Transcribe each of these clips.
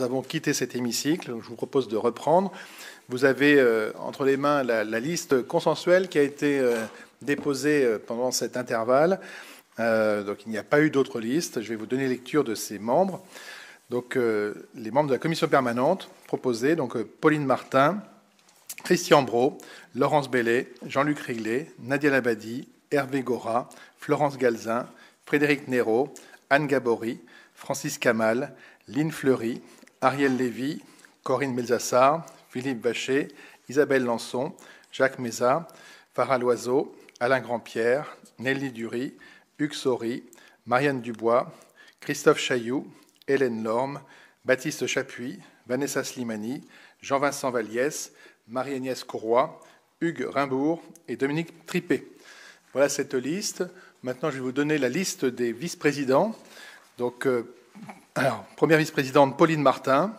Nous avons quitté cet hémicycle, je vous propose de reprendre. Vous avez euh, entre les mains la, liste consensuelle qui a été euh, déposée euh, pendant cet intervalle. donc il n'y a pas eu d'autres listes. Je vais vous donner lecture de ces membres. Donc les membres de la commission permanente proposés, donc Pauline Martin, Christian Brault, Laurence Bellet, Jean-Luc Riglet, Nadia Labadi, Hervé Gora, Florence Galzin, Frédéric Néraud, Anne Gabory, Francis Kamal, Lynne Fleury, Ariel Lévy, Corinne Melzassar, Philippe Vacher, Isabelle Lançon, Jacques Mézat, Farah Loiseau, Alain Grandpierre, Nelly Dury, Hugues Saury, Marianne Dubois, Christophe Chailloux, Hélène Lorme, Baptiste Chapuis, Vanessa Slimani, Jean-Vincent Valliès, Marie-Agnès Courroy, Hugues Rimbourg et Dominique Tripé. Voilà cette liste. Maintenant, je vais vous donner la liste des vice-présidents. Donc, euh, alors, première vice-présidente, Pauline Martin.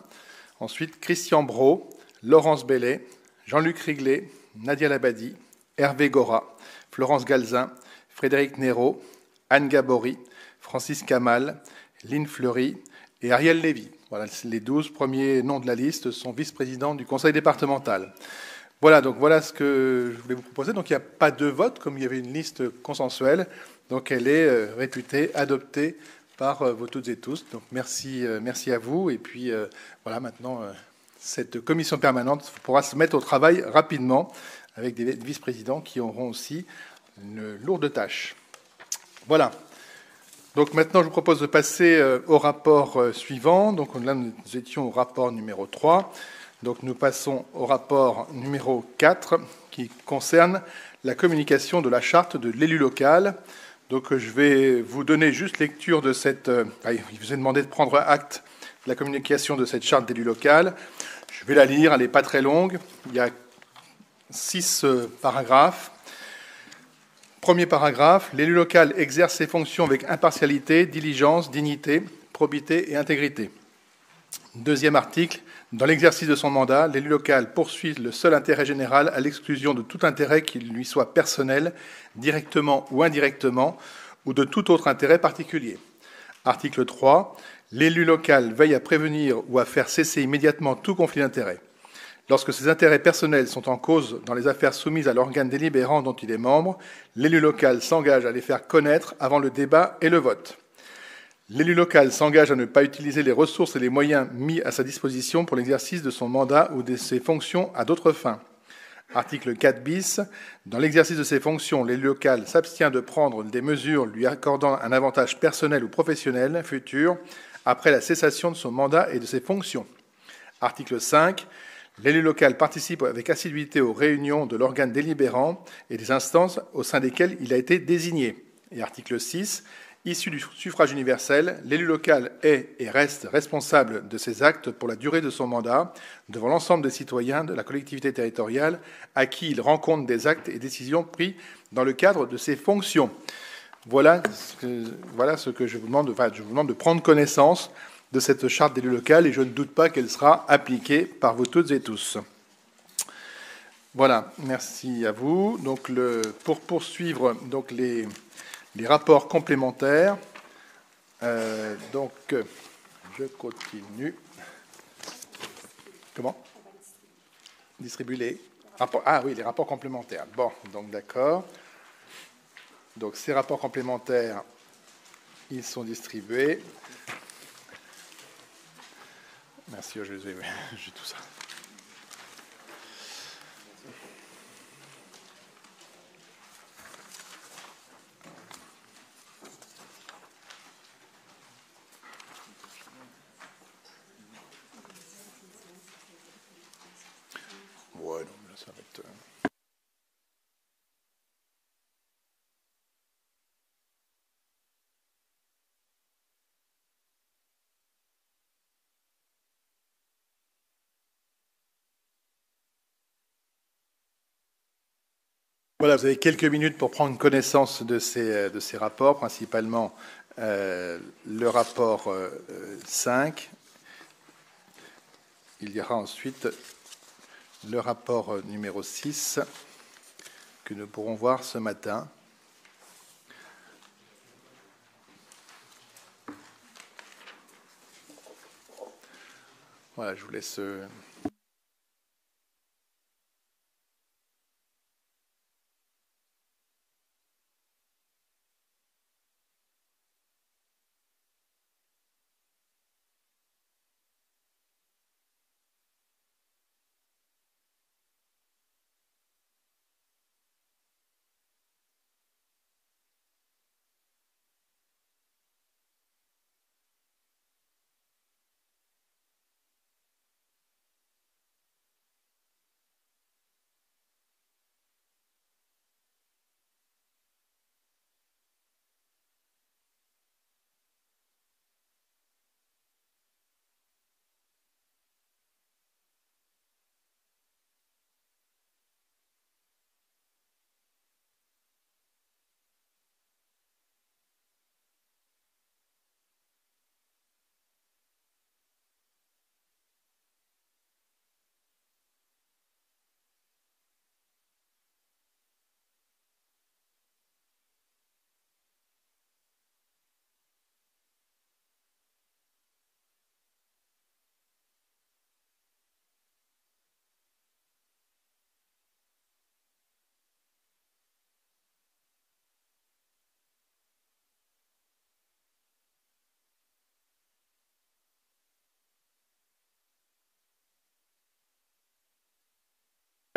Ensuite, Christian Brault, Laurence Bellet, Jean-Luc Riglet, Nadia Labadi, Hervé Gora, Florence Galzin, Frédéric Néraud, Anne Gabory, Francis Kamal, Lynne Fleury et Ariel Lévy. Voilà, les douze premiers noms de la liste sont vice-présidents du conseil départemental. Voilà, donc voilà ce que je voulais vous proposer. Donc il n'y a pas de vote, comme il y avait une liste consensuelle. Donc elle est euh, réputée, adoptée par euh, vous toutes et tous. Donc merci, euh, merci à vous. Et puis voilà, maintenant cette commission permanente pourra se mettre au travail rapidement avec des vice-présidents qui auront aussi une lourde tâche. Voilà. Donc maintenant, je vous propose de passer euh, au rapport euh, suivant. Donc là, nous étions au rapport numéro 3. Donc nous passons au rapport numéro 4 qui concerne la communication de la charte de l'élu local. Donc je vais vous donner juste lecture de cette... Euh, il vous est demandé de prendre acte de la communication de cette charte d'élu local. Je vais la lire, elle n'est pas très longue. Il y a six euh, paragraphes. Premier paragraphe, l'élu local exerce ses fonctions avec impartialité, diligence, dignité, probité et intégrité. Deuxième article, dans l'exercice de son mandat, l'élu local poursuit le seul intérêt général à l'exclusion de tout intérêt qui lui soit personnel, directement ou indirectement, ou de tout autre intérêt particulier. Article 3, L'élu local veille à prévenir ou à faire cesser immédiatement tout conflit d'intérêts. Lorsque ses intérêts personnels sont en cause dans les affaires soumises à l'organe délibérant dont il est membre, l'élu local s'engage à les faire connaître avant le débat et le vote. L'élu local s'engage à ne pas utiliser les ressources et les moyens mis à sa disposition pour l'exercice de son mandat ou de ses fonctions à d'autres fins. Article 4 bis. Dans l'exercice de ses fonctions, l'élu local s'abstient de prendre des mesures lui accordant un avantage personnel ou professionnel futur après la cessation de son mandat et de ses fonctions. Article 5. L'élu local participe avec assiduité aux réunions de l'organe délibérant et des instances au sein desquelles il a été désigné. Et article 6. Issu du suffrage universel, l'élu local est et reste responsable de ses actes pour la durée de son mandat devant l'ensemble des citoyens de la collectivité territoriale à qui il rend compte des actes et décisions pris dans le cadre de ses fonctions. Voilà ce que, voilà ce que je vous demande. Enfin, je vous demande de prendre connaissance de cette charte d'élu local et je ne doute pas qu'elle sera appliquée par vous toutes et tous. Voilà, merci à vous. Donc, pour poursuivre donc les, les rapports complémentaires, euh, donc je continue. Comment? Distribuer. Ah oui, les rapports complémentaires. Bon, donc d'accord. Donc ces rapports complémentaires, ils sont distribués. Merci, Jésus. J'ai tout ça. Voilà, vous avez quelques minutes pour prendre connaissance de ces, ces rapports, principalement euh, le rapport 5. Euh, Il y aura ensuite le rapport numéro 6 que nous pourrons voir ce matin. Voilà, je vous laisse.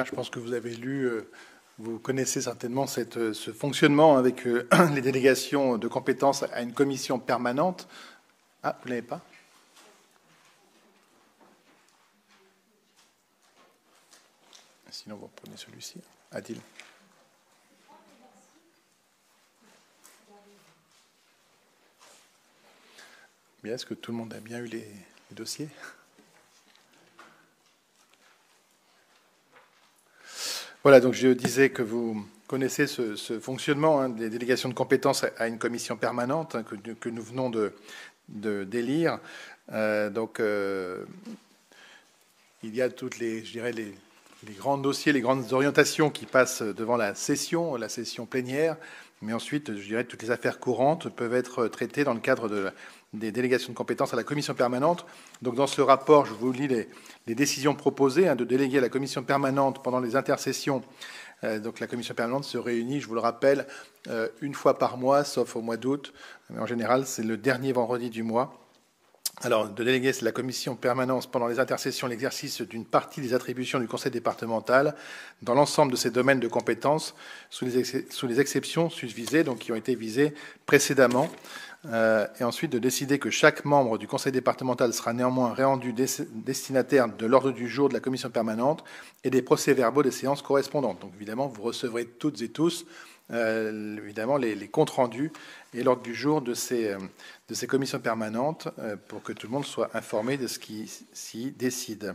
Je pense que vous avez lu, euh, vous connaissez certainement euh, ce fonctionnement avec euh, les délégations de compétences à une commission permanente. Ah, vous ne l'avez pas? Sinon, vous prenez celui-ci. Adil. Est-ce que tout le monde a bien eu les dossiers? Voilà, donc je disais que vous connaissez ce, fonctionnement hein, des délégations de compétences à une commission permanente hein, que, nous venons de, délire. Euh, donc, euh, il y a toutes les, je dirais, les, grands dossiers, les grandes orientations qui passent devant la session, la session plénière, mais ensuite, je dirais, toutes les affaires courantes peuvent être traitées dans le cadre de des délégations de compétences à la commission permanente. Donc, dans ce rapport, je vous lis les, décisions proposées hein, de déléguer à la commission permanente pendant les intercessions. Euh, donc, la commission permanente se réunit, je vous le rappelle, euh, une fois par mois, sauf au mois d'août. Mais en général, c'est le dernier vendredi du mois. Alors, de déléguer la commission permanente pendant les intercessions l'exercice d'une partie des attributions du conseil départemental dans l'ensemble de ses domaines de compétences, sous les, sous les exceptions susvisées, donc qui ont été visées précédemment. Euh, et ensuite de décider que chaque membre du conseil départemental sera néanmoins rendu destinataire de l'ordre du jour de la commission permanente et des procès-verbaux des séances correspondantes. Donc évidemment, vous recevrez toutes et tous euh, évidemment les, comptes rendus et l'ordre du jour de ces, euh, de ces commissions permanentes pour que tout le monde soit informé de ce qui s'y décide.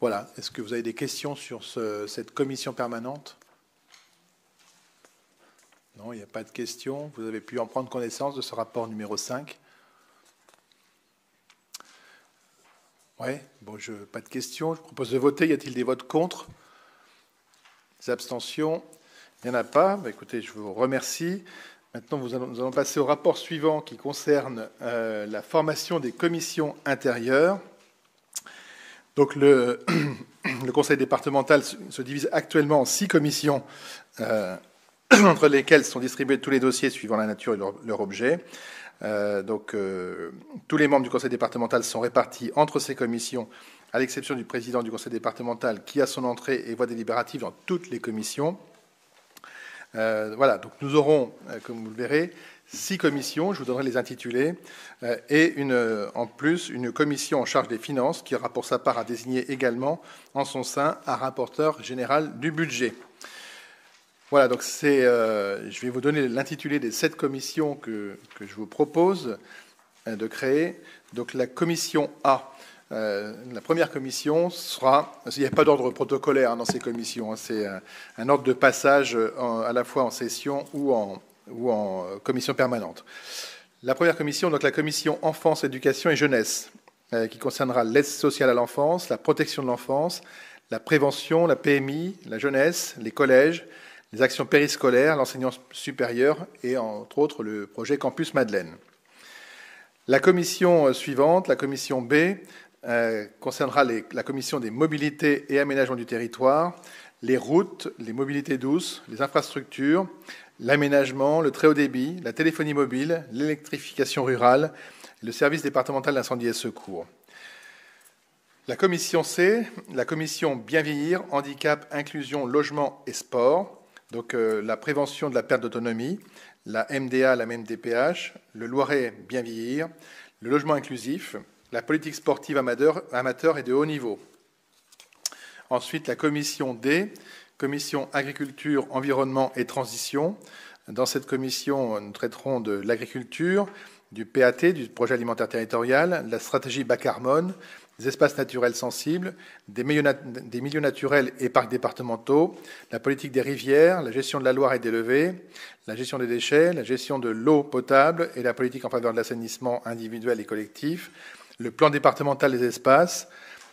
Voilà. Est-ce que vous avez des questions sur cette commission permanente? Non, il n'y a pas de questions. Vous avez pu en prendre connaissance de ce rapport numéro 5. Oui, bon, je, pas de questions. Je propose de voter. Y a-t-il des votes contre? Des abstentions? Il n'y en a pas. Bah, écoutez, je vous remercie. Maintenant, nous allons, passer au rapport suivant qui concerne euh, la formation des commissions intérieures. Donc, le, conseil départemental se divise actuellement en six commissions euh, entre lesquels sont distribués tous les dossiers suivant la nature et leur, objet. Euh, donc, euh, tous les membres du conseil départemental sont répartis entre ces commissions, à l'exception du président du conseil départemental qui a son entrée et voix délibérative dans toutes les commissions. Euh, voilà, donc nous aurons, comme vous le verrez, six commissions, je vous donnerai les intitulés, et en plus une commission en charge des finances qui aura pour sa part à désigner également en son sein un rapporteur général du budget. Voilà, donc c'est, euh, je vais vous donner l'intitulé des sept commissions que, je vous propose euh, de créer. Donc la commission A, euh, la première commission sera, il n'y a pas d'ordre protocolaire hein, dans ces commissions, hein, c'est un, ordre de passage à la fois en session ou en, ou en commission permanente. La première commission, donc la commission enfance, éducation et jeunesse, qui concernera l'aide sociale à l'enfance, la protection de l'enfance, la prévention, la PMI, la jeunesse, les collèges, les actions périscolaires, l'enseignement supérieur et entre autres le projet Campus Madeleine. La commission suivante, la commission B, concernera la commission des mobilités et aménagement du territoire, les routes, les mobilités douces, les infrastructures, l'aménagement, le très haut débit, la téléphonie mobile, l'électrification rurale, le service départemental d'incendie et secours. La commission C, la commission Bien vieillir, handicap, inclusion, logement et sport, donc euh, la prévention de la perte d'autonomie, la MDA, la MDPH, le Loiret Bien vieillir, le logement inclusif, la politique sportive amateur, et de haut niveau. Ensuite, la commission D, commission agriculture, environnement et transition. Dans cette commission, nous traiterons de l'agriculture, du PAT, du projet alimentaire territorial, la stratégie bas carbone, des espaces naturels sensibles, des milieux, naturels et parcs départementaux, la politique des rivières, la gestion de la Loire et des levées, la gestion des déchets, la gestion de l'eau potable et la politique en faveur de l'assainissement individuel et collectif, le plan départemental des espaces,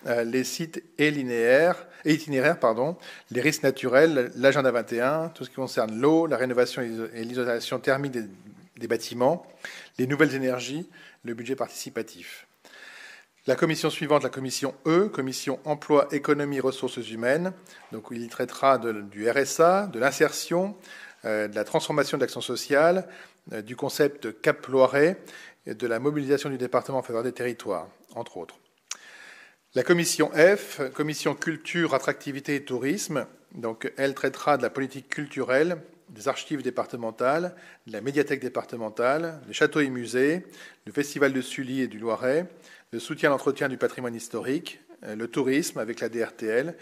euh, les sites et itinéraires, les risques naturels, l'agenda 21, tout ce qui concerne l'eau, la rénovation et l'isolation thermique des bâtiments, les nouvelles énergies, le budget participatif. La commission suivante, la commission E, commission emploi, économie, ressources humaines. Donc, il traitera du RSA, de l'insertion, euh, de la transformation de l'action sociale, euh, du concept Cap Loiret et de la mobilisation du département en faveur des territoires, entre autres. La commission F, commission culture, attractivité et tourisme. Donc, elle traitera de la politique culturelle, des archives départementales, de la médiathèque départementale, des châteaux et musées, le festival de Sully et du Loiret, le soutien à l'entretien du patrimoine historique, euh, le tourisme avec la DRTL,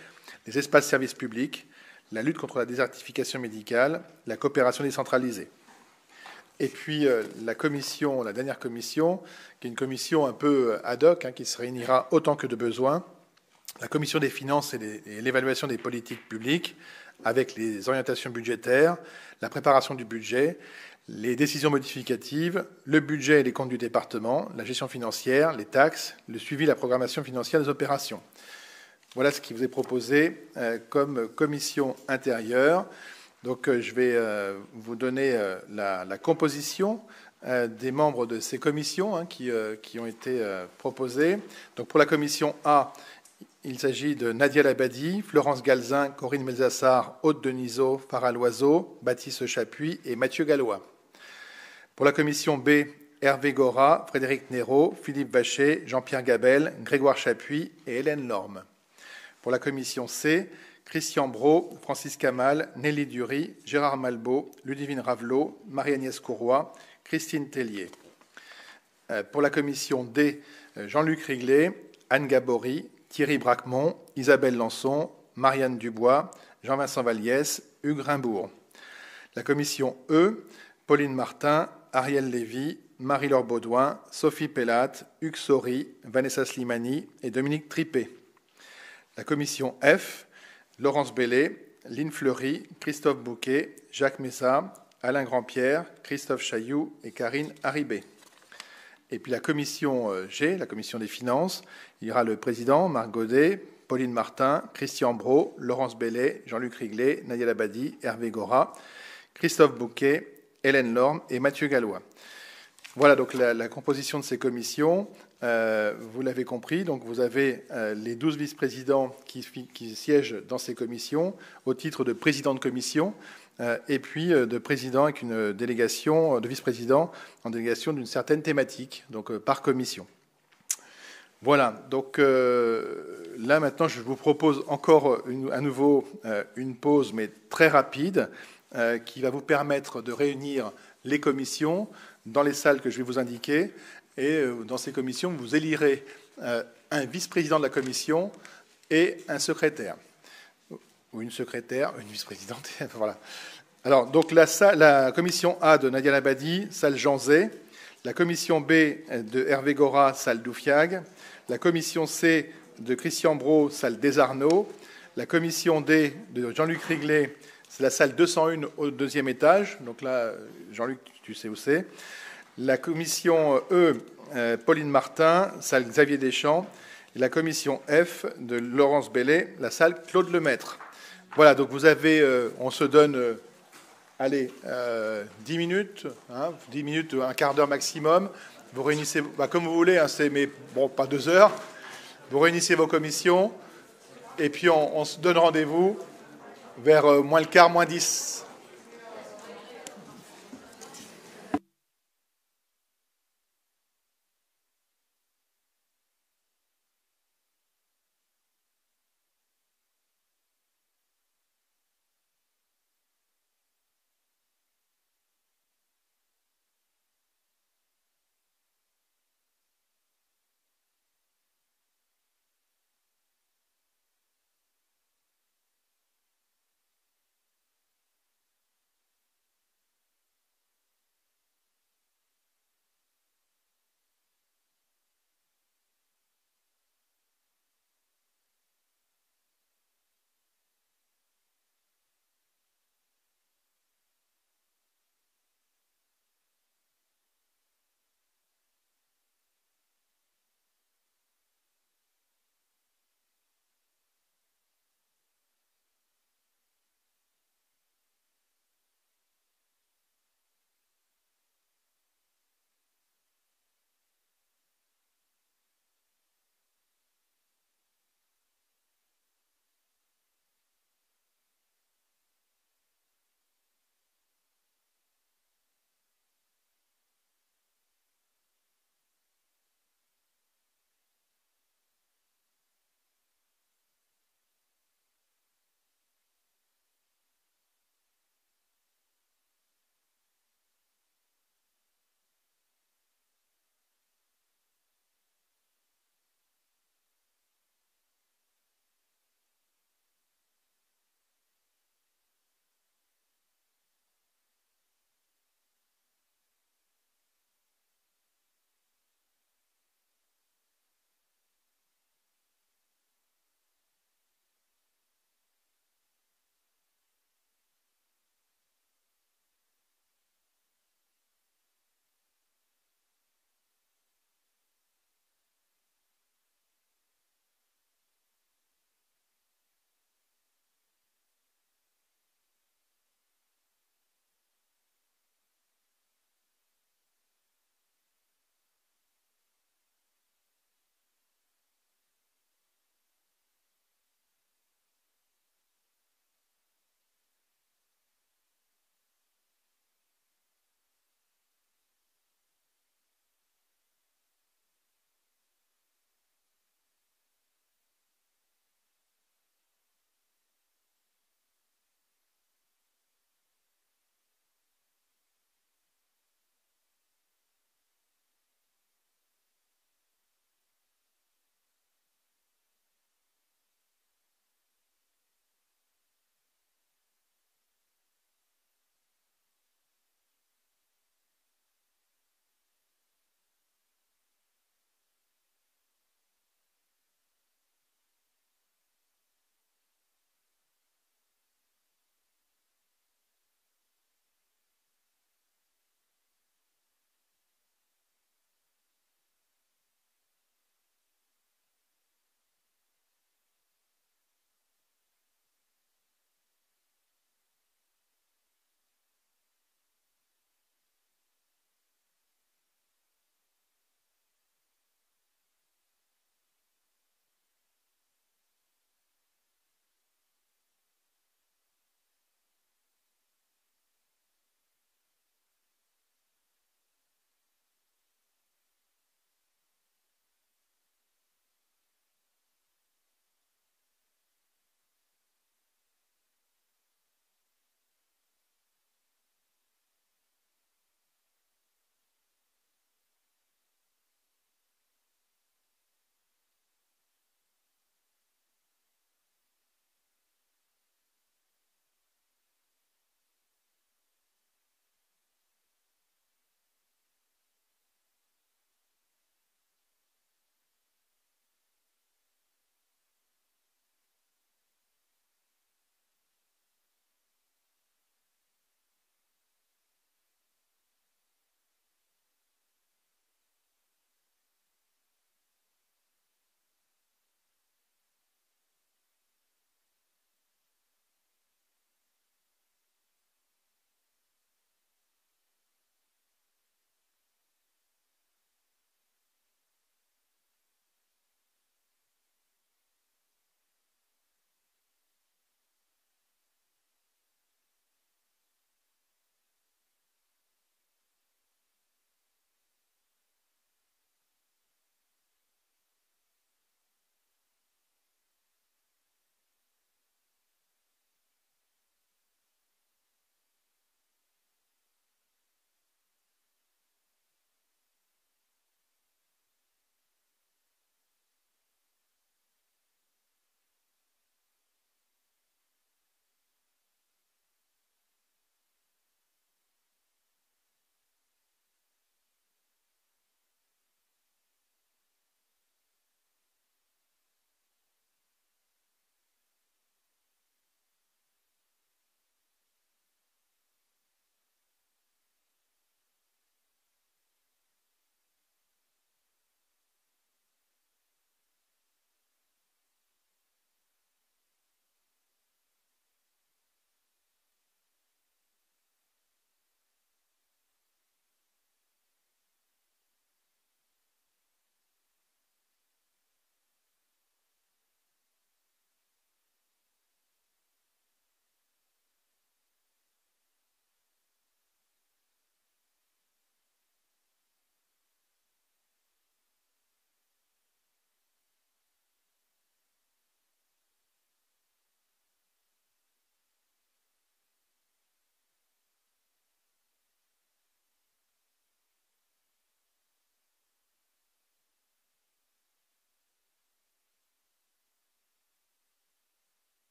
les espaces services publics, la lutte contre la désertification médicale, la coopération décentralisée. Et puis euh, la commission, la dernière commission, qui est une commission un peu euh, ad hoc, hein, qui se réunira autant que de besoin, la commission des finances et l'évaluation des politiques publiques, avec les orientations budgétaires, la préparation du budget, les décisions modificatives, le budget et les comptes du département, la gestion financière, les taxes, le suivi la programmation financière des opérations. Voilà ce qui vous est proposé euh, comme commission intérieure. Donc, euh, je vais euh, vous donner la, composition des membres de ces commissions hein, qui, qui, ont été proposées. Donc, pour la commission A, il s'agit de Nadia Labadi, Florence Galzin, Corinne Melzassar, Aude Denisot, Farah Loiseau, Baptiste Chapuis et Mathieu Gallois. Pour la commission B, Hervé Gora, Frédéric Néraud, Philippe Vacher, Jean-Pierre Gabel, Grégoire Chapuis et Hélène Lorme. Pour la commission C, Christian Brault, Francis Kamal, Nelly Dury, Gérard Malbeau, Ludivine Ravelot, Marie-Agnès Courroy, Christine Tellier. Euh, pour la commission D, euh, Jean-Luc Riglet, Anne Gabory, Thierry Braquemont, Isabelle Lançon, Marianne Dubois, Jean-Vincent Valliès, Hugues Rimbourg. La commission E, Pauline Martin, Ariel Lévy, Marie-Laure Baudouin, Sophie Pellat, Hugues Sori, Vanessa Slimani et Dominique Tripé. La commission F, Laurence Bellet, Lynne Fleury, Christophe Bouquet, Jacques Messa, Alain Grandpierre, Christophe Chailloux et Karine Haribé. Et puis la commission euh, G, la commission des finances, il y aura le président, Marc Godet, Pauline Martin, Christian Brault, Laurence Bellet, Jean-Luc Riglet, Nadia Labadi, Hervé Gora, Christophe Bouquet, Hélène Lorme et Mathieu Gallois. Voilà donc la, composition de ces commissions. Euh, vous l'avez compris, donc vous avez euh, les 12 vice-présidents qui, siègent dans ces commissions au titre de président de commission. Euh, et puis de président avec une délégation, de vice-président en délégation d'une certaine thématique, donc par commission. Voilà, donc là maintenant je vous propose encore à nouveau une pause, mais très rapide, qui va vous permettre de réunir les commissions dans les salles que je vais vous indiquer. Et dans ces commissions, vous élirez un vice-président de la commission et un secrétaire ou une secrétaire, une vice-présidente. voilà. Alors, donc la, la, commission A de Nadia Labadi, salle Jean Zé. La commission B de Hervé Gora, salle Doufiag. La commission C de Christian Brault, salle Desarnaud. La commission D de Jean-Luc Riglet, c'est la salle 201 au deuxième étage. Donc là, Jean-Luc, tu sais où c'est. La commission E, euh, Pauline Martin, salle Xavier Deschamps. Et la commission F de Laurence Bellet, la salle Claude Lemaître. Voilà, donc vous avez, euh, on se donne, euh, allez, 10 euh, minutes, 10 hein, minutes, un quart d'heure maximum. Vous réunissez bah, comme vous voulez, hein, c'est, mais bon, pas deux heures. vous réunissez vos commissions, et puis on se donne rendez-vous vers euh, moins le quart, moins 10.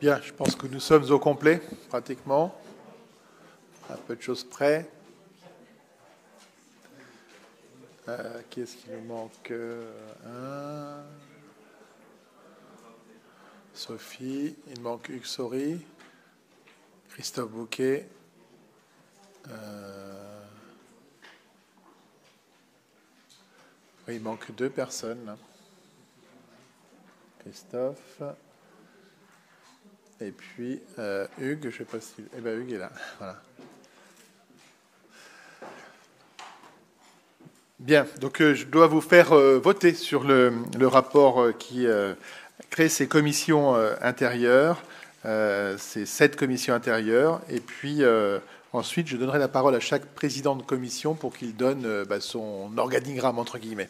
Bien, je pense que nous sommes au complet, pratiquement. Un peu de choses près. Euh, qui est-ce qui nous manque Un. Sophie, il manque Sori, Christophe Bouquet. Euh, il manque deux personnes. Christophe. Et puis euh, Hugues, je ne sais pas si. Eh bien, Hugues est là. Voilà. Bien, donc euh, je dois vous faire voter sur le, rapport qui créer ces commissions euh, intérieures, euh, ces sept commissions intérieures, et puis euh, ensuite je donnerai la parole à chaque président de commission pour qu'il donne bah, son organigramme entre guillemets.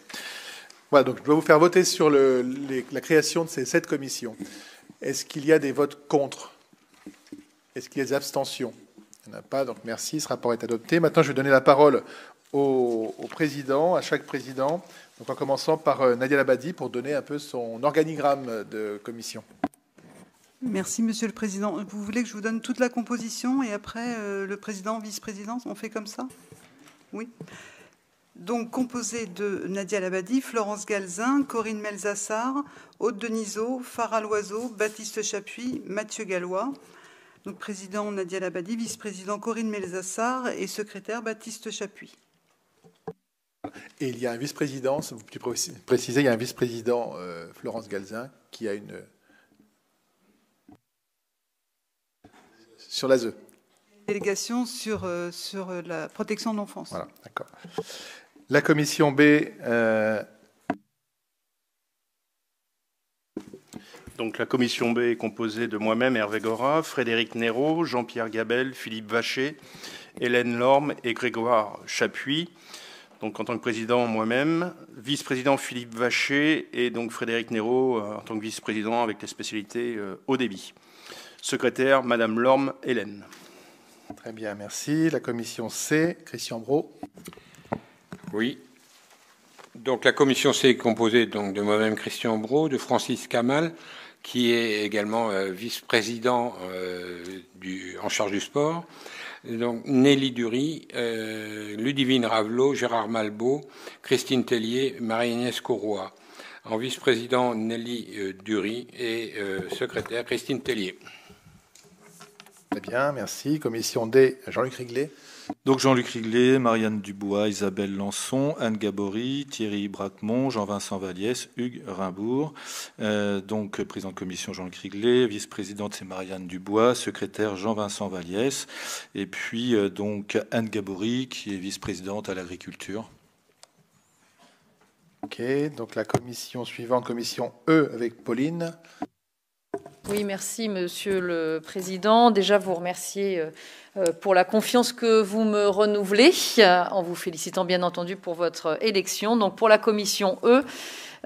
Voilà, donc je dois vous faire voter sur la création de ces sept commissions. Est-ce qu'il y a des votes contre? Est-ce qu'il y a des abstentions? Il n'y en a pas, donc merci, ce rapport est adopté. Maintenant, je vais donner la parole au, président, à chaque président, donc en commençant par euh, Nadia Labadi pour donner un peu son organigramme de commission. Merci, Monsieur le Président. Vous voulez que je vous donne toute la composition et après euh, le président, vice-président? On fait comme ça? Oui. Donc composé de Nadia Labadi, Florence Galzin, Corinne Melzassar, Aude Denisot, Farah Loiseau, Baptiste Chapuis, Mathieu Gallois. Donc président Nadia Labadi, vice-président Corinne Melzassar et secrétaire Baptiste Chapuis. Et il y a un vice-président, vous pouvez préciser, il y a un vice-président, euh, Florence Galzin, qui a une. Sur l'ASE. Délégation sur, euh, sur la protection de l'enfance. Voilà, d'accord. La commission B. Euh, Donc la commission B est composée de moi-même, Hervé Gora, Frédéric Néraud, Jean-Pierre Gabel, Philippe Vacher, Hélène Lorme et Grégoire Chapuis donc en tant que président moi-même, vice-président Philippe Vacher et donc Frédéric Néraud euh, en tant que vice-président avec les spécialités euh, au débit. Secrétaire, Madame Lorme Hélène. Très bien, merci. La commission C, Christian Brault. Oui. Donc la commission C est composée donc de moi-même Christian Brault, de Francis Kamal, qui est également euh, vice-président en charge du sport, donc Nelly Dury, euh, Ludivine Ravelot, Gérard Malbeau, Christine Tellier, Marie-Agnès Courroy. En vice-président, Nelly euh, Dury et euh, secrétaire, Christine Tellier. Très bien, merci. Commission D, Jean-Luc Riglet. Donc Jean-Luc Riglet, Marianne Dubois, Isabelle Lançon, Anne Gabory, Thierry Braquemont, Jean-Vincent Valiès, Hugues Rimbourg. Euh, donc président de commission Jean-Luc Riglet, vice-présidente c'est Marianne Dubois, secrétaire Jean-Vincent Valiès, et puis euh, donc Anne Gabory qui est vice-présidente à l'agriculture. Ok, donc la commission suivante, commission E avec Pauline. Oui, merci Monsieur le Président. Déjà vous remercier euh, euh, pour la confiance que vous me renouvelez, en vous félicitant bien entendu pour votre élection. Donc pour la commission E,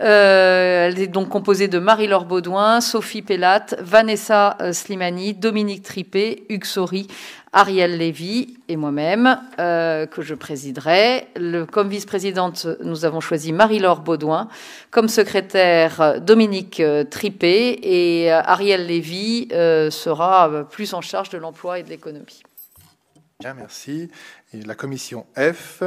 euh, elle est donc composée de Marie-Laure Baudouin, Sophie Pellat, Vanessa euh, Slimani, Dominique Tripé, Hugues Sori, Ariel Lévy et moi-même, que je présiderai. Le, comme vice-présidente, nous avons choisi Marie-Laure Baudouin. Comme secrétaire, Dominique Tripé. Et Ariel Lévy sera plus en charge de l'emploi et de l'économie merci. Et la commission F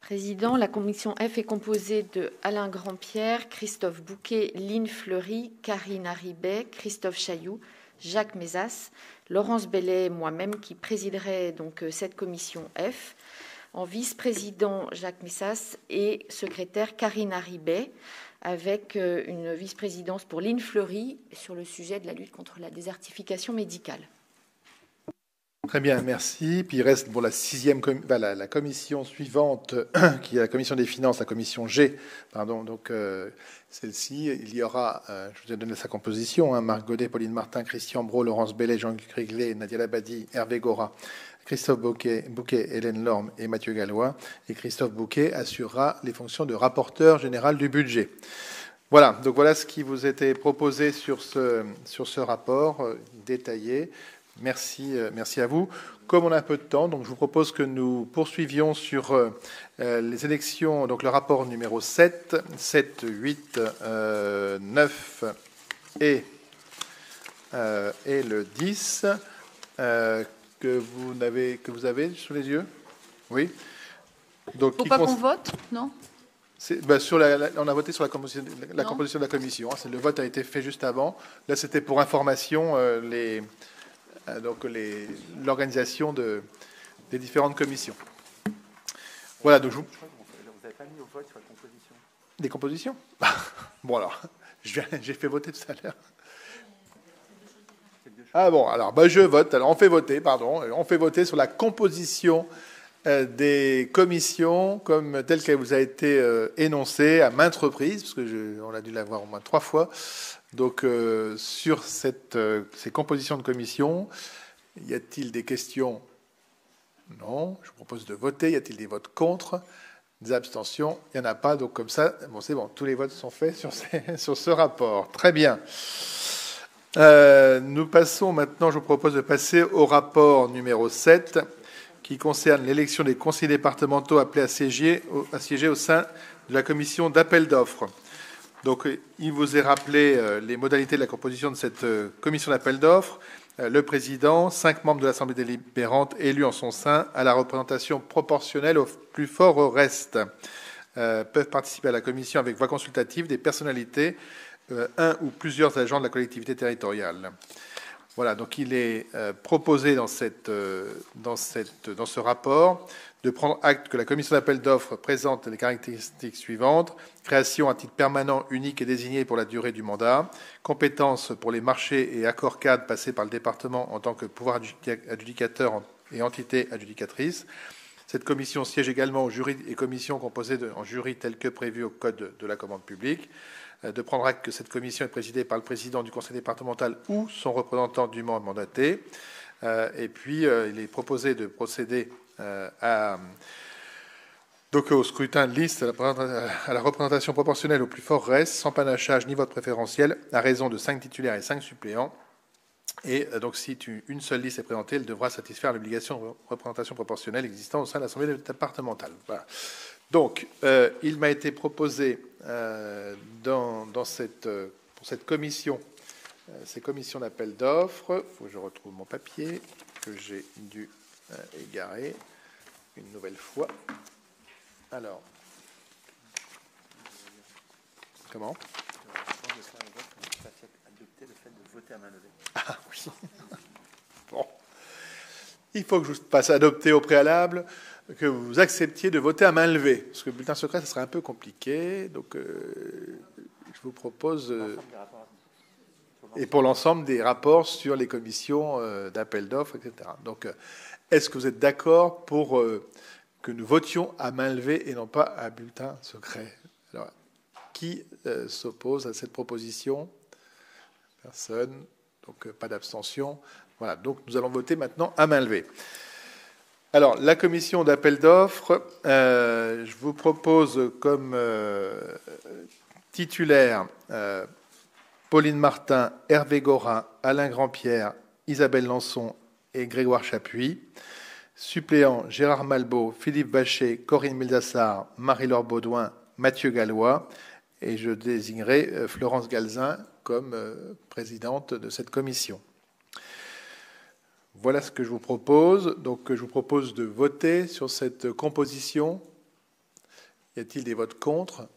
Président, la commission F est composée de Alain Grandpierre, Christophe Bouquet, Lynn Fleury, Karine Haribet, Christophe Chailloux, Jacques Mézas, Laurence Bellet et moi-même qui présiderai donc euh, cette commission F. En vice-président, Jacques Messas et secrétaire Karine Haribet, avec euh, une vice-présidence pour Lynn Fleury sur le sujet de la lutte contre la désertification médicale. Très bien, merci. Puis il reste pour la sixième la, commission suivante, qui est la commission des finances, la commission G. Pardon, donc euh, celle-ci, il y aura, euh, je vous ai donné sa composition, hein, Marc Godet, Pauline Martin, Christian Brault, Laurence Bellet, Jean-Luc Réglet, Nadia Labadi, Hervé Gora, Christophe Bouquet, Hélène Lorme et Mathieu Gallois. Et Christophe Bouquet assurera les fonctions de rapporteur général du budget. Voilà, donc voilà ce qui vous était proposé sur ce, sur ce rapport euh, détaillé. Merci, euh, merci à vous. Comme on a un peu de temps, donc je vous propose que nous poursuivions sur euh, euh, les élections, donc le rapport numéro 7, 7, 8, 9 et et le 10 que vous avez que vous avez sous les yeux? Oui. Donc, faut pas qu'on vote, non? Bah, sur la, on a voté sur la composition, la composition de la commission. Hein. le vote a été fait juste avant. Là, c'était pour information les, donc l'organisation de, des différentes commissions. Voilà, donc je vous... Vous n'avez pas mis au vote sur la composition Des compositions? Bon, alors, j'ai fait voter tout à l'heure. Ah bon, alors bah, je vote. Alors on fait voter, pardon, on fait voter sur la composition euh, des commissions comme telle qu'elle vous a été euh, énoncée à maintes reprises, parce que je, on a dû la voir au moins trois fois. Donc euh, sur cette, ces compositions de commissions, y a-t-il des questions? Non. Je vous propose de voter. Y a-t-il des votes contre? Des abstentions? Il n'y en a pas. Donc comme ça, bon, c'est bon. Tous les votes sont faits sur, ce rapport. Très bien. Euh, nous passons maintenant, je vous propose de passer au rapport numéro 7 qui concerne l'élection des conseillers départementaux appelés à à siéger au sein de la commission d'appel d'offres. Donc, il vous est rappelé euh, les modalités de la composition de cette euh, commission d'appel d'offres. Euh, le président, cinq membres de l'Assemblée délibérante élus en son sein à la représentation proportionnelle au plus fort au reste. Euh, peuvent participer à la commission avec voix consultative des personnalités, euh, un ou plusieurs agents de la collectivité territoriale. Voilà, donc il est proposé dans ce rapport de prendre acte que la commission d'appel d'offres présente les caractéristiques suivantes création à titre permanent, unique et désigné pour la durée du mandat, compétences pour les marchés et accords cadres passés par le département en tant que pouvoir adjudicateur et entité adjudicatrice. Cette commission siège également aux jurys et commissions composées en jury tel que prévu au Code de la commande publique. Euh, de prendre acte que cette commission est présidée par le président du conseil départemental ou son représentant du mandaté. Euh, et puis, euh, il est proposé de procéder euh, donc au scrutin de liste, à la représentation proportionnelle au plus fort reste, sans panachage ni vote préférentiel, à raison de 5 titulaires et 5 suppléants. Et euh, donc, si une seule liste est présentée, elle devra satisfaire l'obligation de représentation proportionnelle existant au sein de l'Assemblée départementale. Donc, euh, il m'a été proposé dans, cette, pour cette commission, ces commissions d'appel d'offres, il faut que je retrouve mon papier que j'ai dû égaré une nouvelle fois. Alors, comment? Ah oui. Bon. Il faut que je vous fasse adopter au préalable que vous acceptiez de voter à main levée. Parce que le bulletin secret, ce serait un peu compliqué. Donc, euh, je vous propose. Euh, et pour l'ensemble des rapports sur les commissions euh, d'appel d'offres, etc. Donc, est-ce que vous êtes d'accord pour euh, que nous votions à main levée et non pas à bulletin secret? Alors, qui euh, s'oppose à cette proposition? Personne. Donc, euh, pas d'abstention. Voilà. Donc, nous allons voter maintenant à main levée. Alors, la commission d'appel d'offres, je vous propose comme titulaire Pauline Martin, Hervé Gorin, Alain Grandpierre, Isabelle Lançon et Grégoire Chapuis. Suppléants Gérard Malbeau, Philippe Bachet, Corinne Mildassar, Marie-Laure Baudouin, Mathieu Gallois. Et je désignerai euh, Florence Galzin comme euh, présidente de cette commission. Voilà ce que je vous propose. Donc, je vous propose de voter sur cette composition. Y a-t-il des votes contre?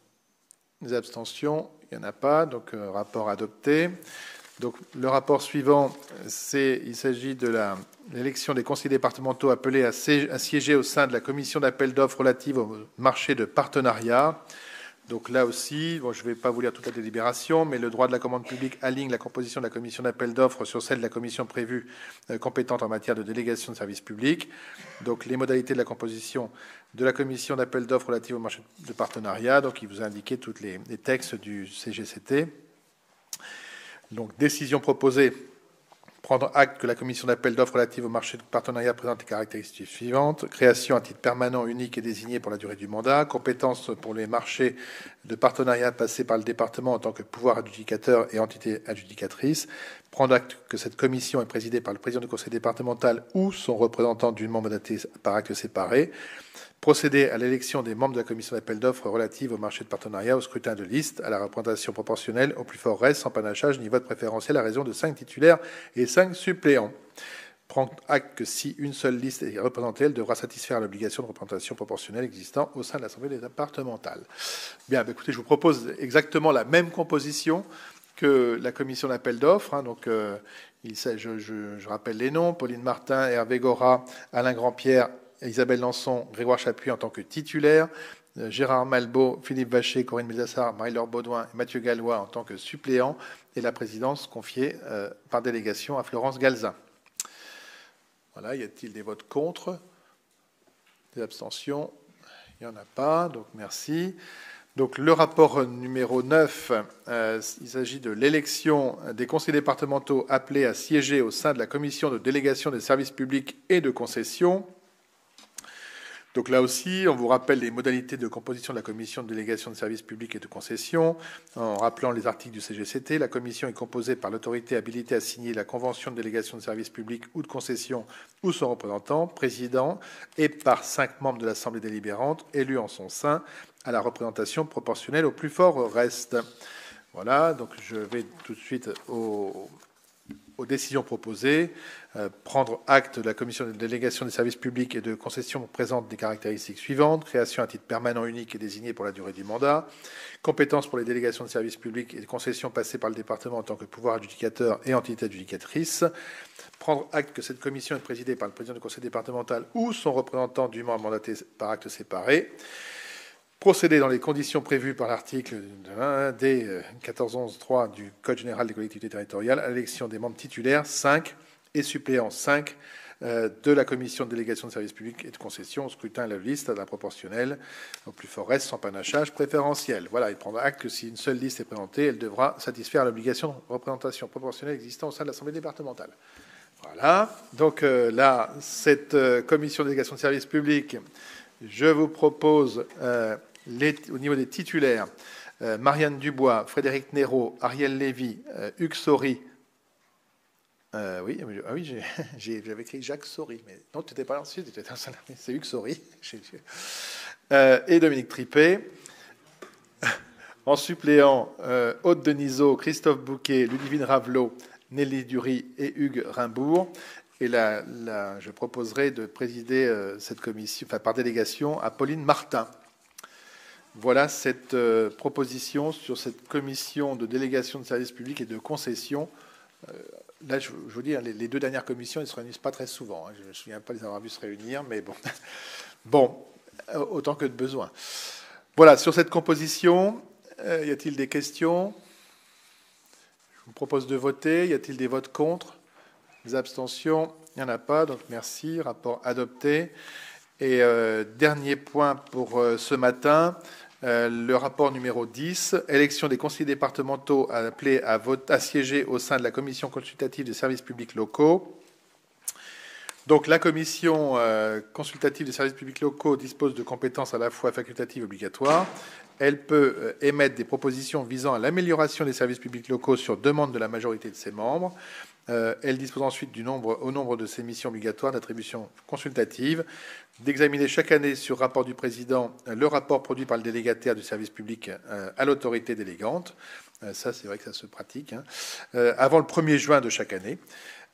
Des abstentions? Il n'y en a pas. Donc, euh, rapport adopté. Donc, le rapport suivant, il s'agit de l'élection des conseillers départementaux appelés à, siéger au sein de la commission d'appel d'offres relative au marché de partenariat. Donc là aussi, je ne vais pas vous lire toute la délibération, mais le droit de la commande publique aligne la composition de la commission d'appel d'offres sur celle de la commission prévue euh, compétente en matière de délégation de services publics. Donc les modalités de la composition de la commission d'appel d'offres relative au marché de partenariat. Donc il vous a indiqué tous les textes du CGCT. Donc, décision proposée prendre acte que la commission d'appel d'offres relative au marché de partenariat présente les caractéristiques suivantes. Création à titre permanent, unique et désigné pour la durée du mandat. Compétences pour les marchés de partenariat passés par le département en tant que pouvoir adjudicateur et entité adjudicatrice. Prendre acte que cette commission est présidée par le président du conseil départemental ou son représentant d'une membre mandaté par acte séparé procéder à l'élection des membres de la commission d'appel d'offres relative au marché de partenariat, au scrutin de liste, à la représentation proportionnelle, au plus fort reste, sans panachage ni vote préférentiel à raison de cinq titulaires et cinq suppléants. Prendre acte que si une seule liste est représentée, elle devra satisfaire l'obligation de représentation proportionnelle existant au sein de l'Assemblée départementale. Bien, bah, écoutez, je vous propose exactement la même composition que la commission d'appel d'offres. Hein. donc, euh, il, je, je, je, rappelle les noms Pauline Martin, Hervé Gora, Alain Grandpierre, Isabelle Lançon, Grégoire Chapuis en tant que titulaire, euh, Gérard Malbeau, Philippe Vacher, Corinne Mézassar, Marie-Laure Baudouin et Mathieu Gallois en tant que suppléants, et la présidence confiée euh, par délégation à Florence Galzin. Voilà, y a-t-il des votes contre? Des abstentions? Il n'y en a pas, donc merci. Donc le rapport numéro 9, euh, il s'agit de l'élection des conseillers départementaux appelés à siéger au sein de la commission de délégation des services publics et de concession. Donc là aussi, on vous rappelle les modalités de composition de la commission de délégation de services publics et de concession. En rappelant les articles du CGCT, la commission est composée par l'autorité habilitée à signer la convention de délégation de services publics ou de concession ou son représentant, président, et par cinq membres de l'Assemblée délibérante élus en son sein à la représentation proportionnelle au plus fort reste. Voilà, donc je vais tout de suite aux, aux décisions proposées. Euh, prendre acte de la commission de délégation des services publics et de concession présente des caractéristiques suivantes. Création à titre permanent unique et désigné pour la durée du mandat. Compétences pour les délégations de services publics et de concessions passées par le département en tant que pouvoir adjudicateur et entité adjudicatrice. Prendre acte que cette commission est présidée par le président du conseil départemental ou son représentant dûment mandaté par acte séparé procéder dans les conditions prévues par l'article D 1411.3 du Code général des collectivités territoriales à l'élection des membres titulaires 5 et suppléant 5 euh, de la commission de délégation de services publics et de concession au scrutin à la liste à la proportionnelle au plus fort reste sans panachage préférentiel. Voilà, il prendra acte que si une seule liste est présentée, elle devra satisfaire l'obligation de représentation proportionnelle existant au sein de l'Assemblée départementale. Voilà, donc euh, là, cette euh, commission de délégation de services publics, je vous propose au niveau des titulaires Marianne Dubois, Frédéric Néraud, Ariel Lévy, Hugues Sori, euh, oui, ah oui j'avais écrit Jacques Sori, mais non, tu n'étais pas là ensuite, c'est Hugues Sori. Euh, et Dominique Tripet. En suppléant, euh, Aude Denisot, Christophe Bouquet, Ludivine Ravelot, Nelly Dury et Hugues Rimbourg. Et là, je proposerai de présider euh, cette commission, enfin, par délégation, à Pauline Martin. Voilà cette proposition sur cette commission de délégation de services publics et de concession là, je, vous dis, hein, les, deux dernières commissions, elles ne se réunissent pas très souvent. Hein. Je ne me souviens pas les avoir vues se réunir, mais bon. bon, euh, autant que de besoin. Voilà, sur cette composition, euh, y a-t-il des questions? Je vous propose de voter. Y a-t-il des votes contre? Des abstentions Il n'y en a pas, donc merci. Rapport adopté. Et euh, dernier point pour ce matin, euh, le rapport numéro 10, élection des conseillers départementaux appelés à, vote, à siéger au sein de la commission consultative des services publics locaux. Donc la commission euh, consultative des services publics locaux dispose de compétences à la fois facultatives et obligatoires. Elle peut euh, émettre des propositions visant à l'amélioration des services publics locaux sur demande de la majorité de ses membres. Euh, elle dispose ensuite du nombre, au nombre de ses missions obligatoires d'attribution consultative, d'examiner chaque année sur rapport du président le rapport produit par le délégataire du service public à l'autorité délégante. ça, c'est vrai que ça se pratique. Hein. avant le 1er juin de chaque année.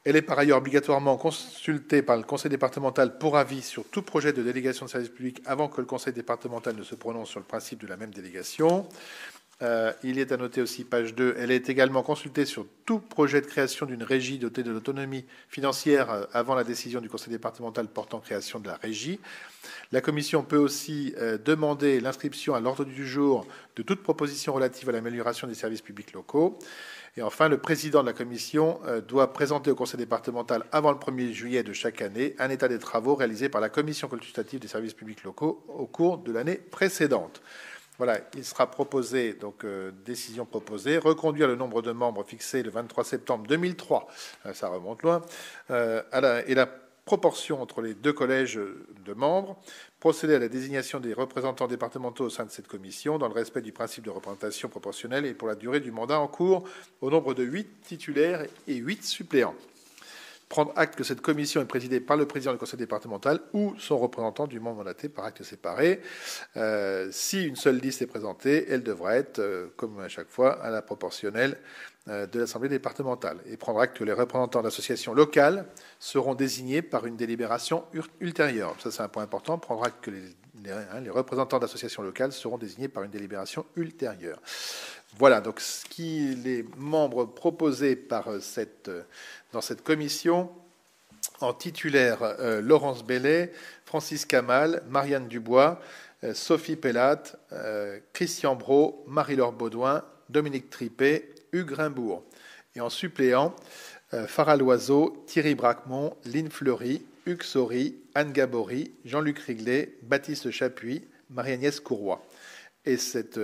Elle est par ailleurs obligatoirement consultée par le conseil départemental pour avis sur tout projet de délégation de service public avant que le conseil départemental ne se prononce sur le principe de la même délégation. Euh, il est à noter aussi, page 2, elle est également consultée sur tout projet de création d'une régie dotée de l'autonomie financière euh, avant la décision du conseil départemental portant création de la régie. La commission peut aussi euh, demander l'inscription à l'ordre du jour de toute proposition relative à l'amélioration des services publics locaux. Et enfin, le président de la commission doit présenter au conseil départemental avant le 1er juillet de chaque année un état des travaux réalisés par la commission consultative des services publics locaux au cours de l'année précédente. Voilà, il sera proposé, donc euh, décision proposée, reconduire le nombre de membres fixé le 23 septembre 2003, euh, ça remonte loin, euh, et proportion entre les deux collèges de membres, procéder à la désignation des représentants départementaux au sein de cette commission dans le respect du principe de représentation proportionnelle et pour la durée du mandat en cours au nombre de 8 titulaires et 8 suppléants. prendre acte que cette commission est présidée par le président du conseil départemental ou son représentant du membre mandaté par acte séparé. Euh, si une seule liste est présentée, elle devra être, euh, comme à chaque fois, à la proportionnelle de l'Assemblée départementale et prendre acte que les représentants d'associations locales seront désignés par une délibération ultérieure. Ça, c'est un point important. Prendre acte que les, hein, les représentants d'associations locales seront désignés par une délibération ultérieure. Voilà, donc ce qui les membres proposés par cette dans cette commission en titulaire euh, Laurence Bellet, Francis Kamal, Marianne Dubois, euh, Sophie Pellat, euh, Christian Brault, Marie-Laure Baudouin, Dominique Tripet, Hugues Rimbourg. Et en suppléant, Farah Loiseau, Thierry Braquemont, Lynn Fleury, Hugues Saury, Anne Gabory, Jean-Luc Riglet, Baptiste Chapuis, Marie-Agnès Courroy. Et cette,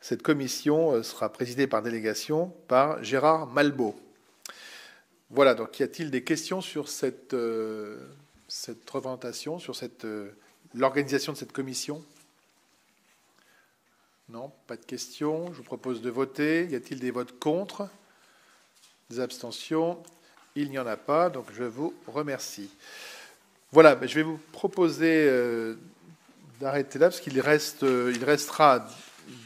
cette commission sera présidée par délégation par Gérard Malbeau. Voilà, donc y a-t-il des questions sur cette, euh, cette représentation, sur cette, euh, l'organisation de cette commission? Non, pas de questions. Je vous propose de voter. Y a-t-il des votes contre? Des abstentions? Il n'y en a pas, donc je vous remercie. Voilà, je vais vous proposer euh, d'arrêter là, parce qu'il reste, il restera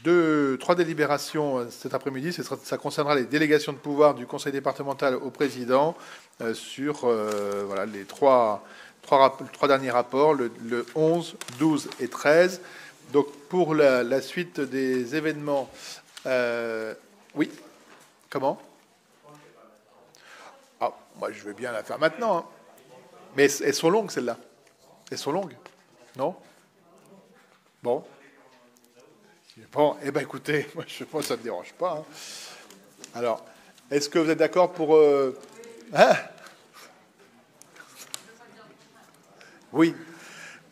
deux, trois délibérations euh, cet après-midi. Ça concernera les délégations de pouvoir du conseil départemental au président euh, sur euh, voilà, les trois, trois, trois, derniers rapports, le, 11, 12 et 13. Donc pour la, suite des événements, oui, comment? Ah, Moi je veux bien la faire maintenant, hein. mais elles sont longues celles-là. Elles sont longues, non? Bon, Bon, eh bien écoutez, moi, je, moi ça ne me dérange pas. Hein. Alors, est-ce que vous êtes d'accord pour... Euh, hein? Oui.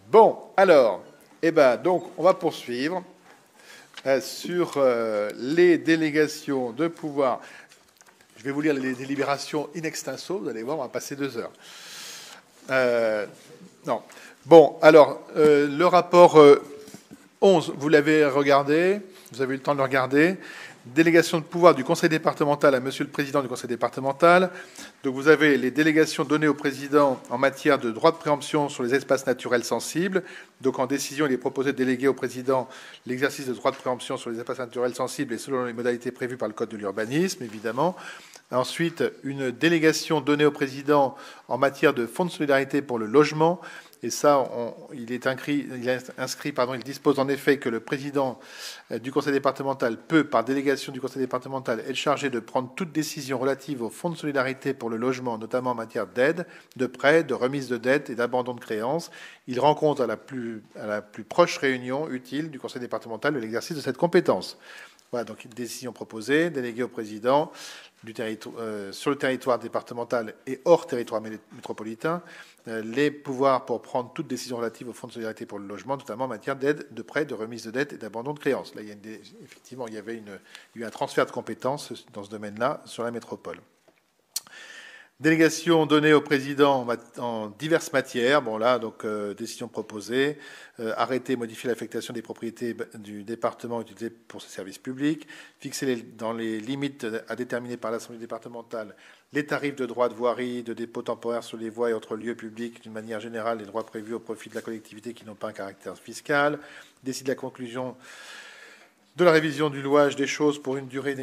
Bon, alors, eh ben, donc, on va poursuivre euh, sur euh, les délégations de pouvoir. Je vais vous lire les délibérations in extenso, vous allez voir, on va passer deux heures. non. Bon, alors, le rapport 11, vous l'avez regardé, vous avez eu le temps de le regarder. Délégation de pouvoir du conseil départemental à monsieur le président du conseil départemental. Donc vous avez les délégations données au président en matière de droit de préemption sur les espaces naturels sensibles. Donc en décision, il est proposé de déléguer au président l'exercice de droit de préemption sur les espaces naturels sensibles et selon les modalités prévues par le Code de l'urbanisme, évidemment. Ensuite, une délégation donnée au président en matière de fonds de solidarité pour le logement et ça, il est inscrit, il, dispose en effet que le président euh, du conseil départemental peut, par délégation du conseil départemental, être chargé de prendre toute décision relative au fonds de solidarité pour le logement, notamment en matière d'aide, de prêt, de remise de dette et d'abandon de créances. Il rencontre à la plus, à la plus proche réunion utile du conseil départemental l'exercice de cette compétence. Voilà, donc une décision proposée, déléguée au président euh, sur le territoire départemental et hors territoire métropolitain. Euh, les pouvoirs pour prendre toute décision relative au Fonds de solidarité pour le logement, notamment en matière d'aide, de prêt, de remise de dette et d'abandon de créances. Là, effectivement, il y avait eu un transfert de compétences dans ce domaine-là sur la métropole. Délégation donnée au président en diverses matières. Bon là, donc euh, décision proposée. Euh, arrêter, modifier l'affectation des propriétés du département utilisées pour ses services publics. Fixer dans les limites à déterminer par l'Assemblée départementale les tarifs de droits de voirie, de dépôt temporaire sur les voies et autres lieux publics, d'une manière générale, les droits prévus au profit de la collectivité qui n'ont pas un caractère fiscal. Décider la conclusion de la révision du louage des choses pour une durée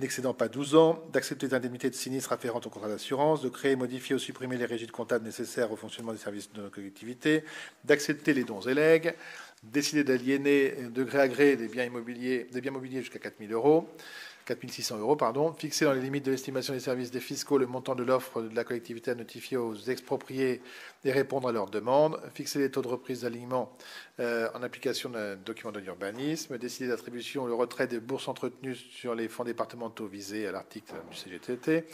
n'excédant pas 12 ans, d'accepter l'indemnité de sinistre afférente au contrat d'assurance, de créer, modifier ou supprimer les régies de comptable nécessaires au fonctionnement des services de la collectivité, d'accepter les dons et legs, décider d'aliéner de gré à gré des biens immobiliers, jusqu'à 4 000 euros, 4600 euros, pardon, fixer dans les limites de l'estimation des services des fiscaux le montant de l'offre de la collectivité à notifier aux expropriés et répondre à leurs demandes, fixer les taux de reprise d'alignement euh, en application d'un document de l'urbanisme, décider d'attribution le retrait des bourses entretenues sur les fonds départementaux visés à l'article du CGTT,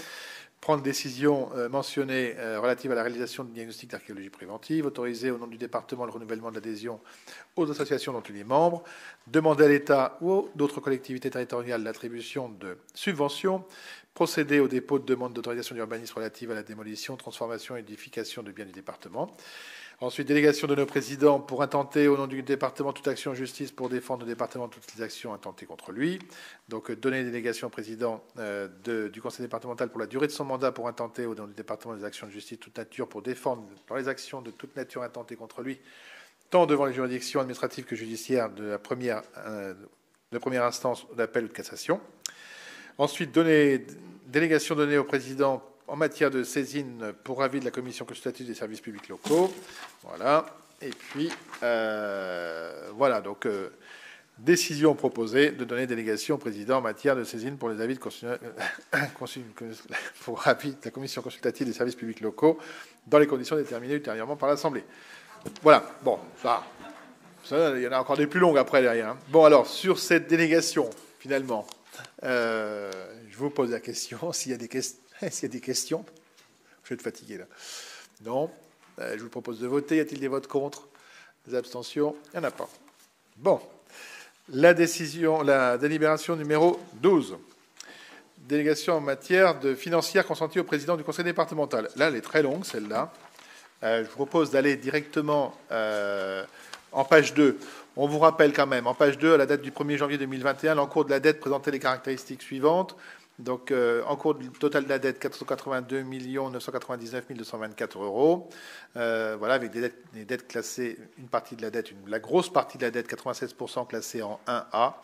prendre décision euh, mentionnée euh, relative à la réalisation de diagnostic d'archéologie préventive, autoriser au nom du département le renouvellement de l'adhésion aux associations dont il est membre, demander à l'État ou d'autres collectivités territoriales l'attribution de subventions, procéder au dépôt de demande d'autorisation d'urbanisme relative à la démolition, transformation et édification de biens du département. Ensuite, délégation de nos présidents pour intenter au nom du département toute action en justice pour défendre le département toutes les actions intentées contre lui. Donc, donner délégation au président euh, du conseil départemental pour la durée de son mandat pour intenter au nom du département des actions de justice toute nature pour défendre dans les actions de toute nature intentées contre lui, tant devant les juridictions administratives que judiciaires de la première, euh, de première instance d'appel ou de cassation. Ensuite, donner délégation donnée au président en matière de saisine pour avis de la commission consultative des services publics locaux. Voilà. Et puis, euh, voilà, donc, euh, décision proposée de donner délégation au président en matière de saisine pour les avis de la commission consultative des services publics locaux dans les conditions déterminées ultérieurement par l'Assemblée. Voilà, bon, ça, il y en a encore des plus longues après derrière. Hein. Bon, alors, sur cette délégation, finalement, euh, je vous pose la question, s'il y a des questions Je vais être fatigué là. Non. Euh, je vous propose de voter. Y a-t-il des votes contre? Des abstentions? Il n'y en a pas. Bon. La décision, la délibération numéro 12. Délégation en matière de financière consentie au président du conseil départemental. Là, elle est très longue, celle-là. Euh, je vous propose d'aller directement en page 2. On vous rappelle quand même, en page 2, à la date du 1er janvier 2021, l'encours de la dette présentait les caractéristiques suivantes. Donc, euh, en cours total de la dette, 482 999 224 euros. Euh, voilà, avec des dettes, classées, une partie de la dette, la grosse partie de la dette, 96% classée en 1A,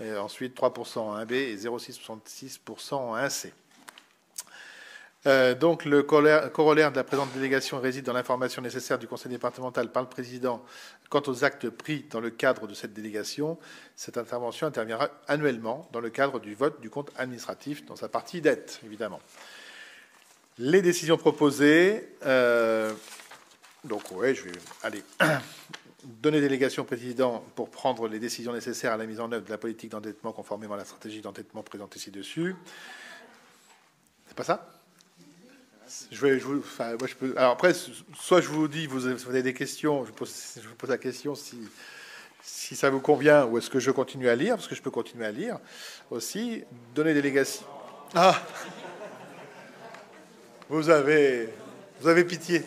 et ensuite 3% en 1B et 0,66% en 1C. Euh, donc, le corollaire de la présente délégation réside dans l'information nécessaire du conseil départemental par le président quant aux actes pris dans le cadre de cette délégation. Cette intervention interviendra annuellement dans le cadre du vote du compte administratif dans sa partie dette, évidemment. Les décisions proposées. Euh, donc, oui, je vais aller donner délégation au président pour prendre les décisions nécessaires à la mise en œuvre de la politique d'endettement conformément à la stratégie d'endettement présentée ci-dessus. C'est pas ça? Je vais, je alors après, soit je vous dis, vous avez des questions, je, vous pose la question si, si ça vous convient, ou est-ce que je continue à lire, parce que je peux continuer à lire aussi. Donner délégation. Ah Vous avez, vous avez pitié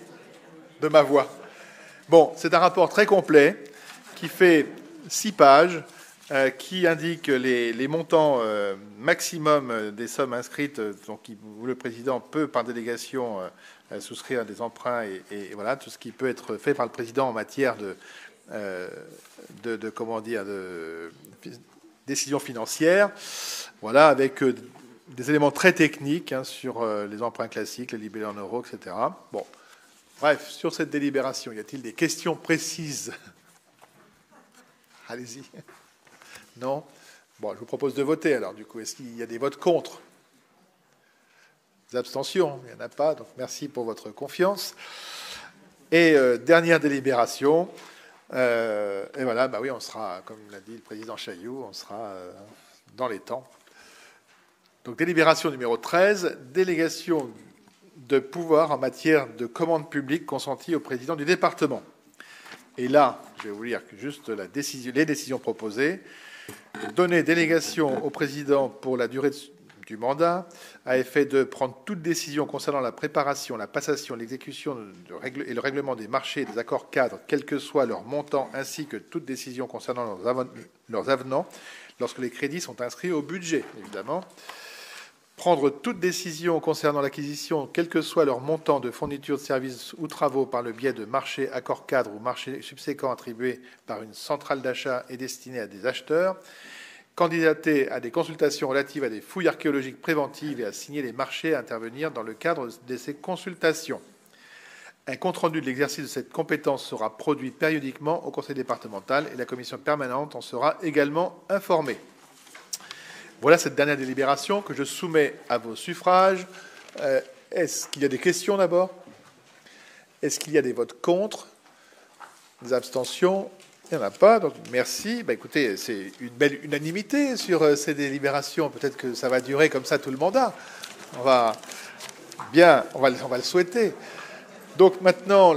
de ma voix. Bon, c'est un rapport très complet qui fait six pages. Euh, qui indique les, montants euh, maximum des sommes inscrites, donc où le président peut par délégation euh, souscrire des emprunts et, voilà tout ce qui peut être fait par le président en matière de, de, comment dire de décision financière, voilà avec des éléments très techniques hein, sur les emprunts classiques, les libellés en euros, etc. Bon, bref, sur cette délibération, y a-t-il des questions précises? Allez-y. Non Bon, je vous propose de voter alors, du coup. Est-ce qu'il y a des votes contre? Des abstentions Il n'y en a pas, donc merci pour votre confiance. Et euh, dernière délibération. Euh, et voilà, bah oui, on sera, comme l'a dit le président Chailloux, on sera euh, dans les temps. Donc délibération numéro 13, délégation de pouvoir en matière de commande publique consentie au président du département. Et là, je vais vous lire juste les décisions proposées donner délégation au président pour la durée du mandat à effet de prendre toute décision concernant la préparation, la passation, l'exécution et le règlement des marchés et des accords cadres, quel que soit leur montant, ainsi que toute décision concernant leurs avenants, lorsque les crédits sont inscrits au budget, évidemment prendre toute décision concernant l'acquisition, quel que soit leur montant de fourniture de services ou travaux par le biais de marchés, accords cadres ou marchés subséquents attribués par une centrale d'achat et destinés à des acheteurs, candidater à des consultations relatives à des fouilles archéologiques préventives et à signer les marchés à intervenir dans le cadre de ces consultations. Un compte-rendu de l'exercice de cette compétence sera produit périodiquement au Conseil départemental et la commission permanente en sera également informée. Voilà cette dernière délibération que je soumets à vos suffrages. Euh, est-ce qu'il y a des questions d'abord? Est-ce qu'il y a des votes contre? Des abstentions? Il n'y en a pas, donc merci. Bah, écoutez, c'est une belle unanimité sur euh, ces délibérations. Peut-être que ça va durer comme ça tout le mandat. On va bien, on va, le souhaiter. Donc maintenant,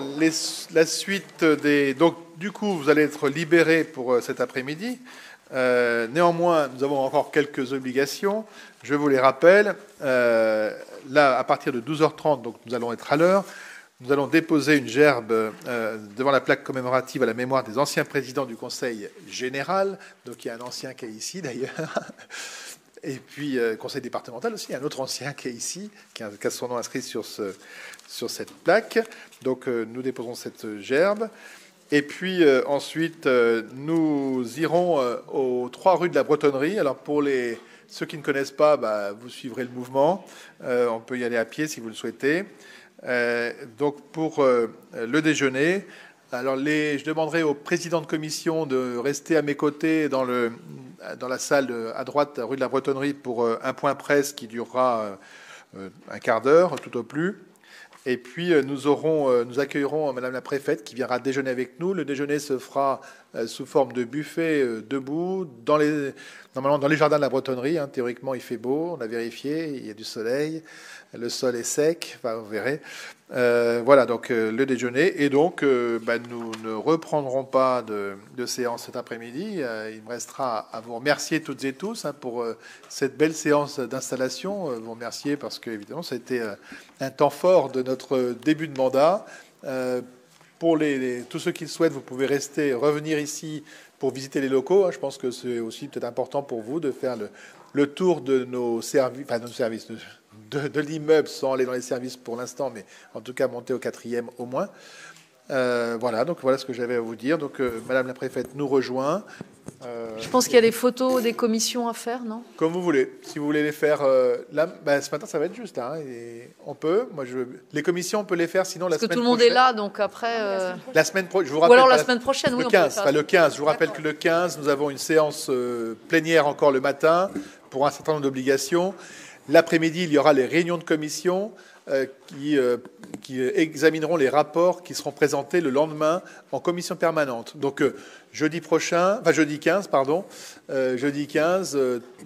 la suite des. Donc du coup, vous allez être libérés pour euh, cet après-midi. Euh, néanmoins, nous avons encore quelques obligations. Je vous les rappelle. Euh, là, à partir de 12h30, donc nous allons être à l'heure. nous allons déposer une gerbe devant la plaque commémorative à la mémoire des anciens présidents du Conseil général. Donc il y a un ancien qui est ici d'ailleurs. Et puis, conseil départemental aussi, un autre ancien qui est ici, qui a, son nom inscrit sur cette plaque. Donc, nous déposons cette gerbe. Et puis ensuite, nous irons aux trois rues de la Bretonnerie. Alors, pour les, ceux qui ne connaissent pas, bah, vous suivrez le mouvement. Euh, on peut y aller à pied si vous le souhaitez. Euh, donc pour euh, le déjeuner, alors je demanderai au président de commission de rester à mes côtés dans, le, dans la salle à droite, rue de la Bretonnerie, pour un point presse qui durera un quart d'heure tout au plus. Et puis nous aurons, nous accueillerons Madame la préfète qui viendra déjeuner avec nous. Le déjeuner se fera sous forme de buffet debout dans les Normalement, dans les jardins de la Bretonnerie, hein, théoriquement, il fait beau, on a vérifié, il y a du soleil, le sol est sec, vous verrez. Euh, voilà, donc euh, le déjeuner. Et donc, euh, bah, nous ne reprendrons pas de, séance cet après-midi. il me restera à vous remercier toutes et tous hein, pour cette belle séance d'installation. vous remercier parce que, évidemment, ça un temps fort de notre début de mandat. Pour les, tous ceux qui le souhaitent, vous pouvez rester, revenir ici pour visiter les locaux. Hein, je pense que c'est aussi peut-être important pour vous de faire le, tour de nos services, enfin de services, de, l'immeuble sans aller dans les services pour l'instant, mais en tout cas monter au quatrième au moins. Euh, voilà, donc voilà ce que j'avais à vous dire. Donc, euh, Madame la préfète nous rejoint. Euh, je pense qu'il y a des photos des commissions à faire, non? Comme vous voulez. Si vous voulez les faire là, ben, ce matin, ça va être juste. Hein, et on peut. Moi, je les commissions, on peut les faire. Sinon, la Parce que tout le monde est là, donc après. La semaine prochaine. Ou alors la, semaine prochaine. Le 15. le 15. Je vous rappelle que le 15, nous avons une séance plénière encore le matin pour un certain nombre d'obligations. L'après-midi, il y aura les réunions de commission. Euh, qui, euh, qui, examineront les rapports qui seront présentés le lendemain en commission permanente. Donc euh, jeudi prochain, enfin jeudi 15, pardon, jeudi 15,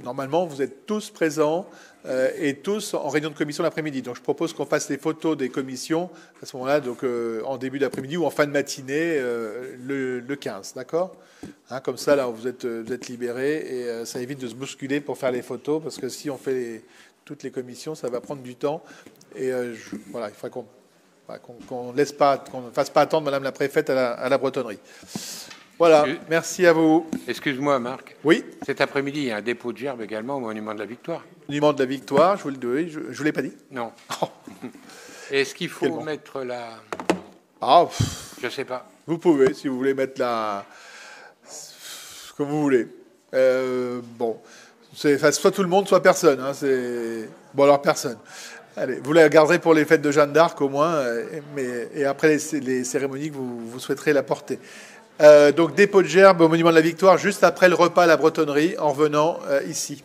normalement vous êtes tous présents et tous en réunion de commission l'après-midi. Donc je propose qu'on fasse les photos des commissions à ce moment-là, donc en début d'après-midi ou en fin de matinée le, 15, d'accord? Hein, Comme ça, là, vous êtes, libérés et ça évite de se bousculer pour faire les photos parce que si on fait toutes les commissions, ça va prendre du temps. Et euh, voilà, il faudrait qu'on laisse pas, qu'on ne fasse pas attendre Madame la préfète à la, bretonnerie. Voilà, merci à vous. Excuse-moi, Marc. Oui. Cet après-midi, il y a un dépôt de gerbe également au Monument de la Victoire. Monument de la Victoire, je vous le je, vous l'ai pas dit. Non. Est-ce qu'il faut mettre la Ah, je sais pas. Vous pouvez, si vous voulez mettre la, comme vous voulez. Euh, bon, c'est soit tout le monde, soit personne. Hein, bon alors personne. Allez, vous la garderez pour les fêtes de Jeanne d'Arc au moins, euh, mais, et après les, cérémonies que vous, vous, souhaiterez la porter. Euh, donc dépôt de gerbe au Monument de la Victoire, juste après le repas à la bretonnerie, en revenant euh, ici.